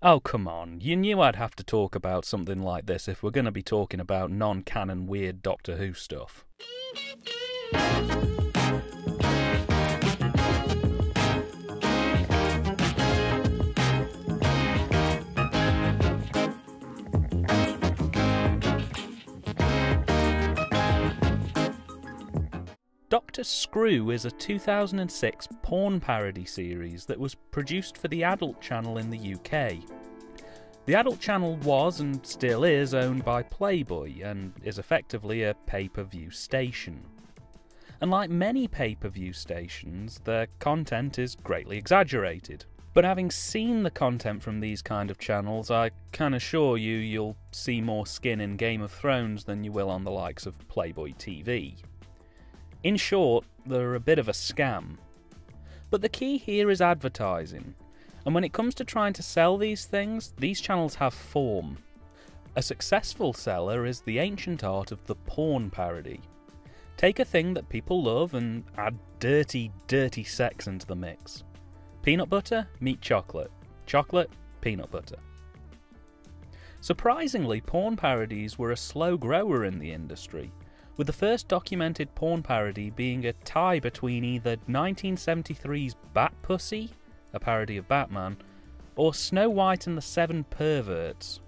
Oh, come on. You knew I'd have to talk about something like this if we're going to be talking about non canon weird Doctor Who stuff. Doctor Screw is a 2006 porn parody series that was produced for the Adult Channel in the UK. The Adult Channel was and still is owned by Playboy and is effectively a pay per view station. And like many pay per view stations, their content is greatly exaggerated. But having seen the content from these kind of channels, I can assure you you'll see more skin in Game of Thrones than you will on the likes of Playboy TV. In short, they're a bit of a scam. But the key here is advertising. And when it comes to trying to sell these things, these channels have form. A successful seller is the ancient art of the porn parody. Take a thing that people love and add dirty, dirty sex into the mix. Peanut butter, meet chocolate. Chocolate, peanut butter. Surprisingly, porn parodies were a slow grower in the industry, with the first documented porn parody being a tie between either 1973's Bat Pussy, a parody of Batman, or Snow White and the Seven Perverts.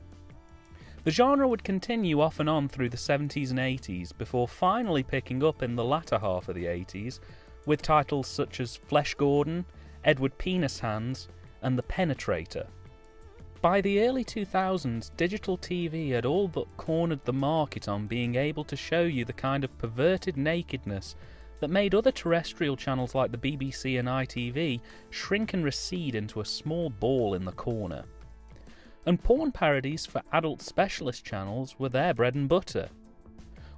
The genre would continue off and on through the 70s and 80s before finally picking up in the latter half of the 80s with titles such as Flesh Gordon, Edward Penis Hands, and The Penetrator. By the early 2000s, digital TV had all but cornered the market on being able to show you the kind of perverted nakedness that made other terrestrial channels like the BBC and ITV shrink and recede into a small ball in the corner. And porn parodies for adult specialist channels were their bread and butter.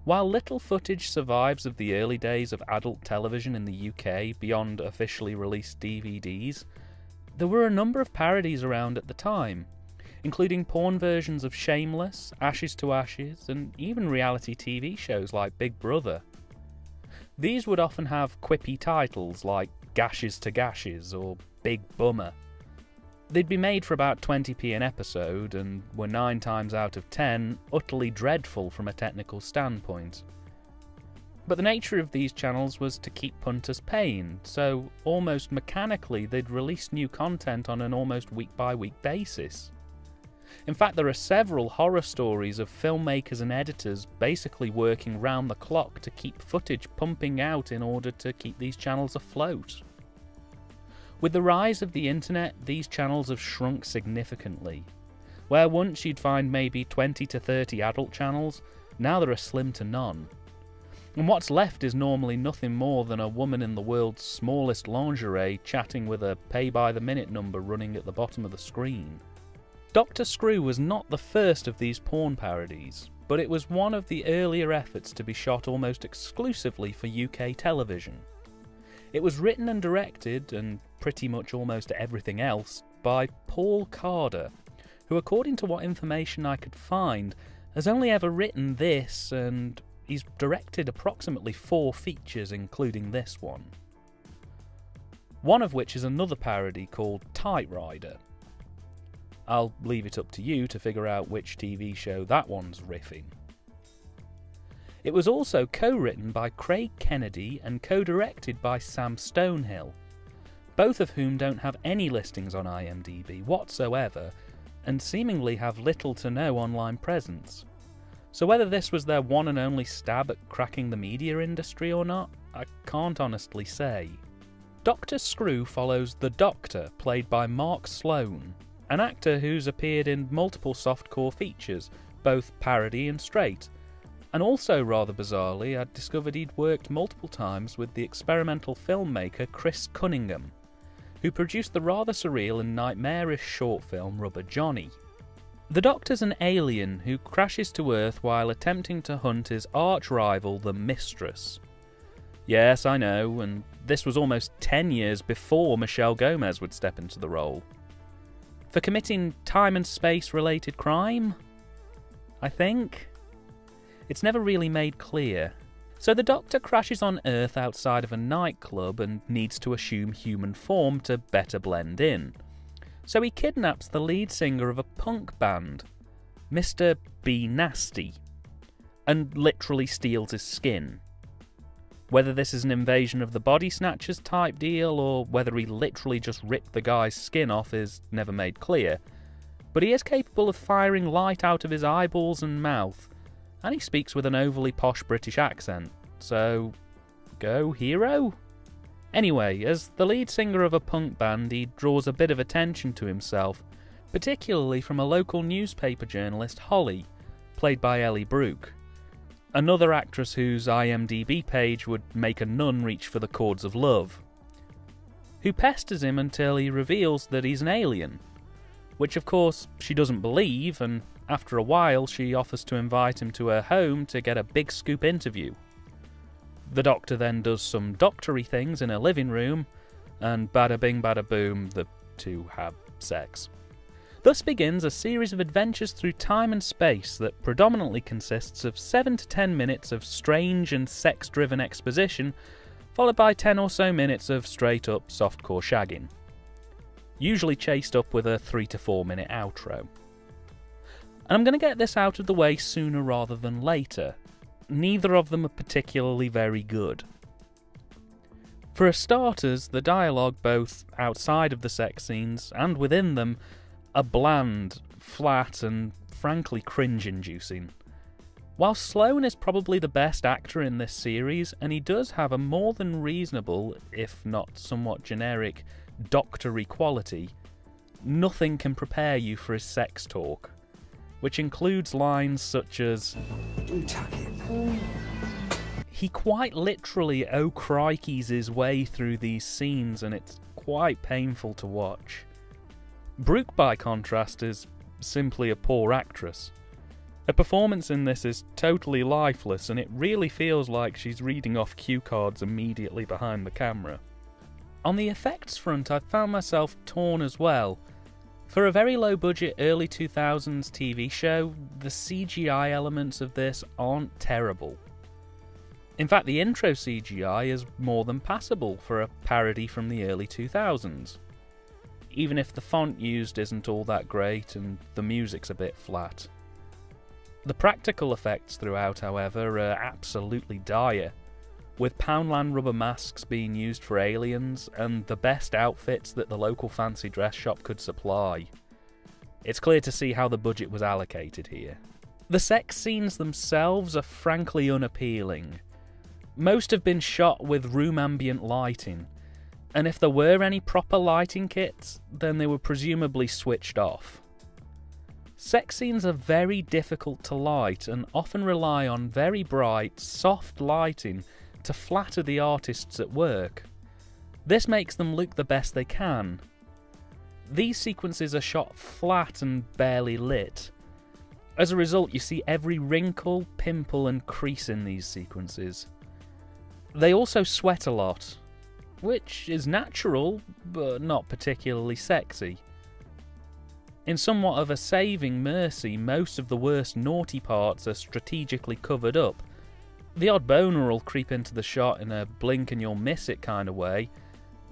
While little footage survives of the early days of adult television in the UK beyond officially released DVDs, there were a number of parodies around at the time, including porn versions of Shameless, Ashes to Ashes, and even reality TV shows like Big Brother. These would often have quippy titles like Gashes to Gashes or Big Bummer. They'd be made for about 20p an episode and were 9 times out of 10 utterly dreadful from a technical standpoint. But the nature of these channels was to keep punters paying, so almost mechanically they'd release new content on an almost week by week basis. In fact, there are several horror stories of filmmakers and editors basically working round the clock to keep footage pumping out in order to keep these channels afloat. With the rise of the internet, these channels have shrunk significantly. Where once you'd find maybe 20 to 30 adult channels, now there are slim to none. And what's left is normally nothing more than a woman in the world's smallest lingerie chatting with a pay by the minute number running at the bottom of the screen. Doctor Screw was not the first of these porn parodies, but it was one of the earlier efforts to be shot almost exclusively for UK television. It was written and directed, and pretty much almost everything else, by Paul Carder, who, according to what information I could find, has only ever written this, and he's directed approximately four features, including this one. One of which is another parody called Tight Rider, I'll leave it up to you to figure out which TV show that one's riffing. It was also co written by Craig Kennedy and co directed by Sam Stonehill, both of whom don't have any listings on IMDb whatsoever and seemingly have little to no online presence. So, whether this was their one and only stab at cracking the media industry or not, I can't honestly say. Dr. Screw follows the Doctor, played by Mark Sloan, an actor who's appeared in multiple softcore features, both parody and straight. And also, rather bizarrely, I'd discovered he'd worked multiple times with the experimental filmmaker Chris Cunningham, who produced the rather surreal and nightmarish short film Rubber Johnny. The Doctor's an alien who crashes to Earth while attempting to hunt his arch rival, the Mistress. Yes, I know, and this was almost 10 years before Michelle Gomez would step into the role for committing time and space related crime? I think. It's never really made clear. So the Doctor crashes on Earth outside of a nightclub and needs to assume human form to better blend in. So he kidnaps the lead singer of a punk band, Mr. B Nasty, and literally steals his skin. Whether this is an invasion of the body snatchers type deal or whether he literally just ripped the guy's skin off is never made clear, but he is capable of firing light out of his eyeballs and mouth, and he speaks with an overly posh British accent, so go hero? Anyway, as the lead singer of a punk band, he draws a bit of attention to himself, particularly from a local newspaper journalist, Holly, played by Ellie Brook another actress whose IMDb page would make a nun reach for the chords of love, who pesters him until he reveals that he's an alien, which of course she doesn't believe, and after a while she offers to invite him to her home to get a big scoop interview. The doctor then does some doctory things in her living room, and bada bing bada boom, the two have sex. Thus begins a series of adventures through time and space that predominantly consists of 7 to 10 minutes of strange and sex driven exposition, followed by 10 or so minutes of straight up softcore shagging. Usually chased up with a 3 to 4 minute outro. And I'm going to get this out of the way sooner rather than later. Neither of them are particularly very good. For starters, the dialogue both outside of the sex scenes and within them are bland, flat, and frankly cringe inducing. While Sloan is probably the best actor in this series, and he does have a more than reasonable, if not somewhat generic, doctory quality, nothing can prepare you for his sex talk, which includes lines such as Do tuck it. He quite literally oh crikeys his way through these scenes, and it's quite painful to watch. Brook, by contrast, is simply a poor actress. Her performance in this is totally lifeless, and it really feels like she's reading off cue cards immediately behind the camera. On the effects front, I found myself torn as well. For a very low budget early 2000s TV show, the CGI elements of this aren't terrible. In fact, the intro CGI is more than passable for a parody from the early 2000s even if the font used isn't all that great and the music's a bit flat. The practical effects throughout, however, are absolutely dire, with Poundland rubber masks being used for aliens and the best outfits that the local fancy dress shop could supply. It's clear to see how the budget was allocated here. The sex scenes themselves are frankly unappealing. Most have been shot with room ambient lighting, and if there were any proper lighting kits, then they were presumably switched off. Sex scenes are very difficult to light and often rely on very bright, soft lighting to flatter the artists at work. This makes them look the best they can. These sequences are shot flat and barely lit. As a result, you see every wrinkle, pimple, and crease in these sequences. They also sweat a lot, which is natural, but not particularly sexy. In somewhat of a saving mercy, most of the worst naughty parts are strategically covered up. The odd boner will creep into the shot in a blink and you'll miss it kind of way,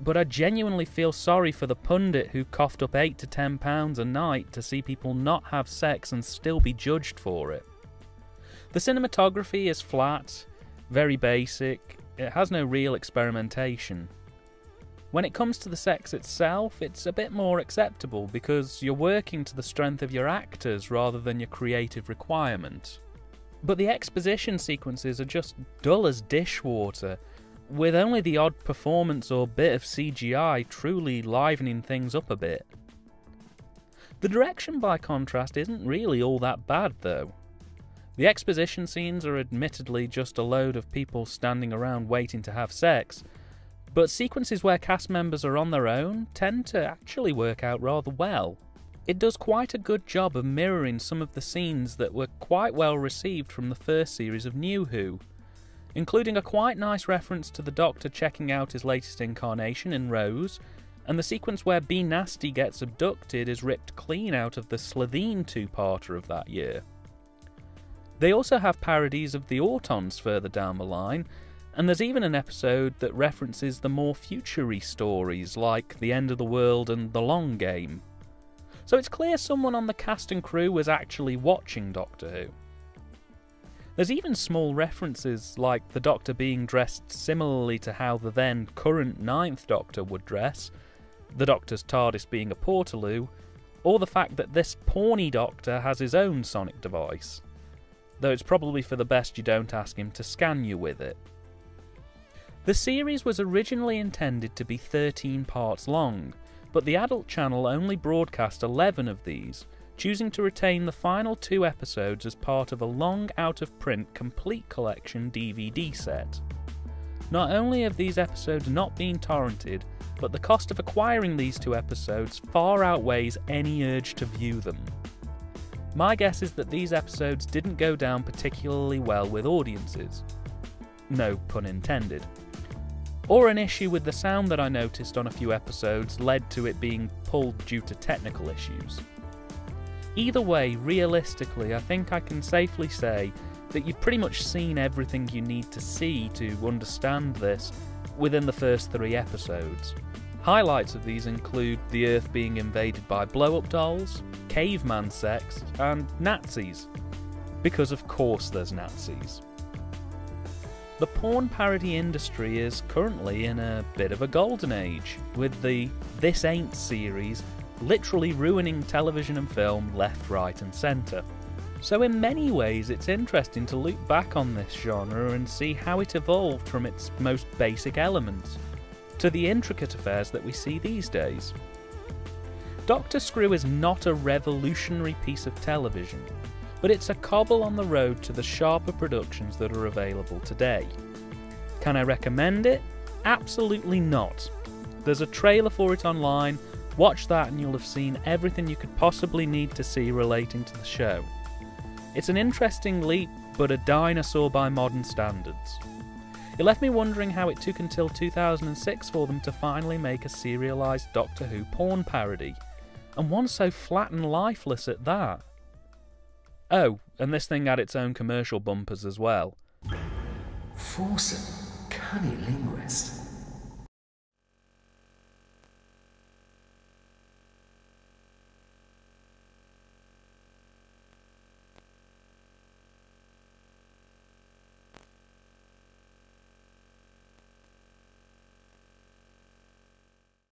but I genuinely feel sorry for the pundit who coughed up 8 to 10 pounds a night to see people not have sex and still be judged for it. The cinematography is flat, very basic, it has no real experimentation. When it comes to the sex itself, it's a bit more acceptable because you're working to the strength of your actors rather than your creative requirement. But the exposition sequences are just dull as dishwater, with only the odd performance or bit of CGI truly livening things up a bit. The direction, by contrast, isn't really all that bad, though. The exposition scenes are admittedly just a load of people standing around waiting to have sex, but sequences where cast members are on their own tend to actually work out rather well. It does quite a good job of mirroring some of the scenes that were quite well received from the first series of New Who, including a quite nice reference to the Doctor checking out his latest incarnation in Rose, and the sequence where B Nasty gets abducted is ripped clean out of the Slitheen two-parter of that year. They also have parodies of the Autons further down the line, and there's even an episode that references the more futury stories like The End of the World and The Long Game. So it's clear someone on the cast and crew was actually watching Doctor Who. There's even small references, like the Doctor being dressed similarly to how the then current Ninth Doctor would dress, the Doctor's TARDIS being a Portaloo, or the fact that this porny Doctor has his own sonic device. Though it's probably for the best you don't ask him to scan you with it. The series was originally intended to be 13 parts long, but the adult channel only broadcast 11 of these, choosing to retain the final two episodes as part of a long out of print complete collection DVD set. Not only have these episodes not been torrented, but the cost of acquiring these two episodes far outweighs any urge to view them. My guess is that these episodes didn't go down particularly well with audiences. No pun intended. Or an issue with the sound that I noticed on a few episodes led to it being pulled due to technical issues. Either way, realistically, I think I can safely say that you've pretty much seen everything you need to see to understand this within the first three episodes. Highlights of these include the Earth being invaded by blow up dolls, caveman sex, and Nazis. Because, of course, there's Nazis. The porn parody industry is currently in a bit of a golden age, with the This Ain't series literally ruining television and film left, right, and centre. So, in many ways, it's interesting to look back on this genre and see how it evolved from its most basic elements to the intricate affairs that we see these days. Doctor Screw is not a revolutionary piece of television, but it's a cobble on the road to the sharper productions that are available today. Can I recommend it? Absolutely not. There's a trailer for it online, Watch that and you'll have seen everything you could possibly need to see relating to the show. It's an interesting leap, but a dinosaur by modern standards. It left me wondering how it took until 2006 for them to finally make a serialised Doctor Who porn parody, and one so flat and lifeless at that. Oh, and this thing had its own commercial bumpers as well. Forsen, cunning linguist.